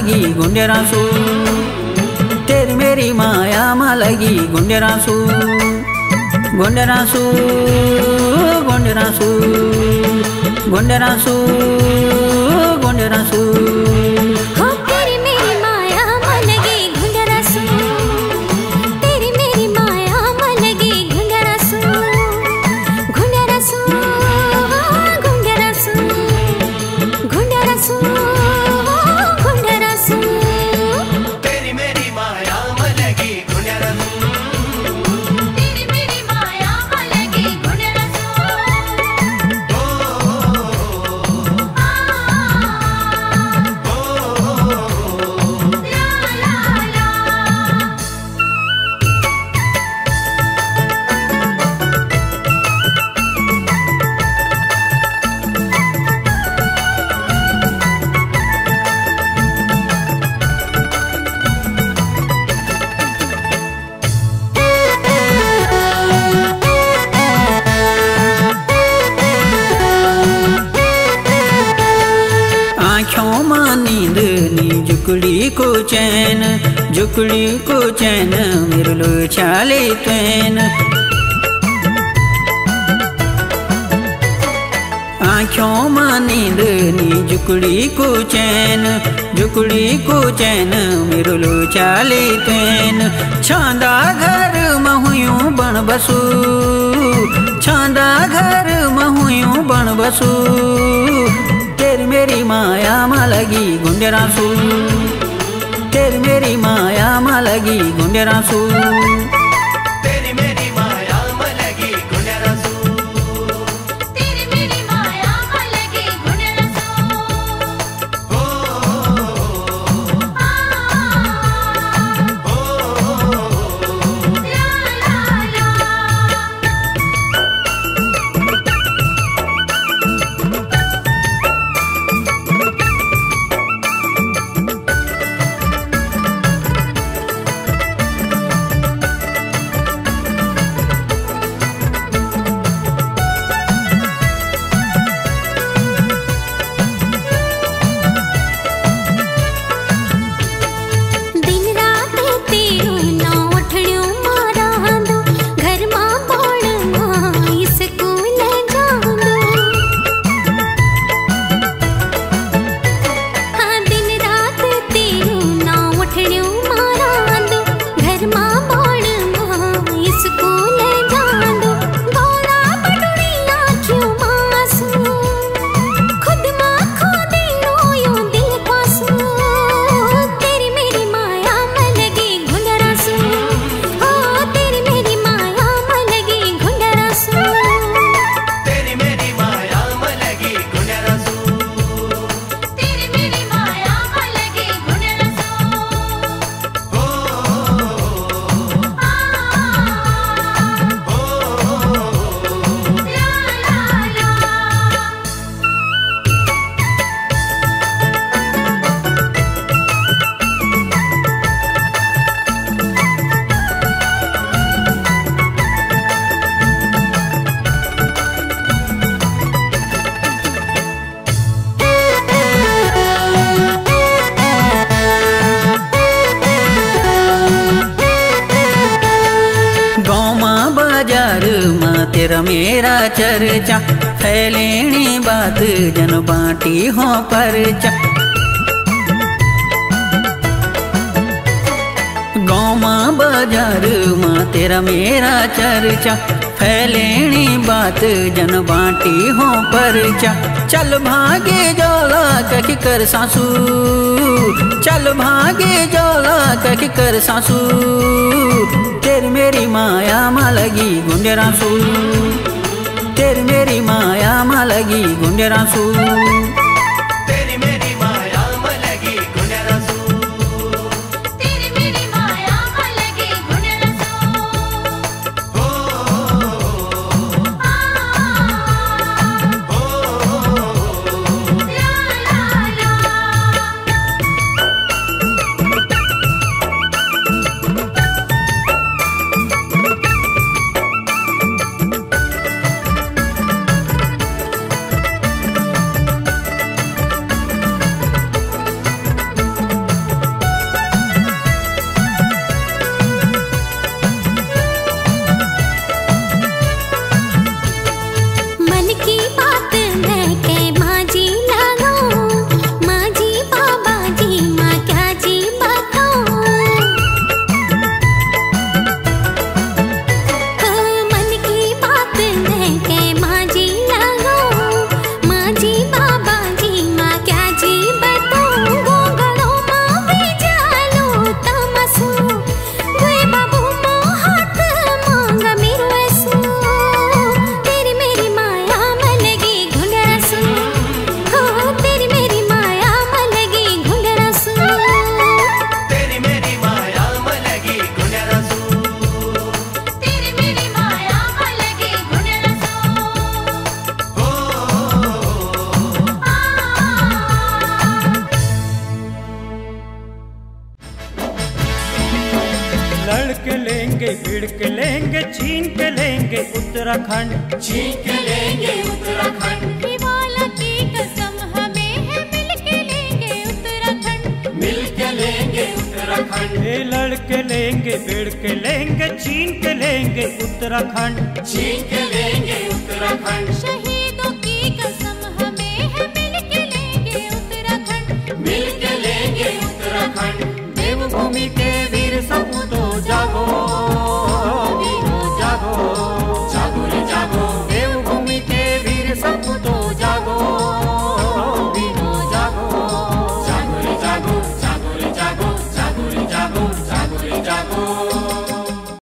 लगी गुंडे रासू। तेरी मेरी माया मलगी लगी गुंडे रासू। गुंडे रासू गुंडे रासू। गुंडे रासू गुंडे रासू। आँखों नींद नी जुकड़ी को चैन, जुकड़ी को चैन मिरलो चाले तैन। आँखों माँ नी जुकड़ी को चैन, जुकड़ी को चैन मिरलो चाले तैन। छांदा घर महुयूं बण बसू, छांदा घर महुयूं बण बसू। तेरी मेरी माया मा लगी गुंडे रासू तेरी माँ मेरा चर्चा फैलेनी बात, जन बाटी हो परचा। गाँव माँ बाज़ार माँ, तेरा मेरा चर्चा फैलेनी बात, जन बाटी हो परचा। चल भागे जोला कर सासू, चल भागे जोला। कख कर सासू। तेरी मेरी माया माँ लगी गुंडे रासू। तेरी मेरी माया माँ लगी गुंडे रासू। लेंगे छीन के लेंगे उत्तराखंड। छीन के लेंगे उत्तराखंड। शिवाला की कसम हमें है मिल के लेंगे उत्तराखंड। मिल के लेंगे उत्तराखंड। लड़के लेंगे बिड़ के लेंगे छीन के लेंगे उत्तराखंड। छीन के लेंगे उत्तराखंड। शहीदों की कसम हमें है मिल के लेंगे उत्तराखंड। मिल के लेंगे उत्तराखंड। देवभूमि के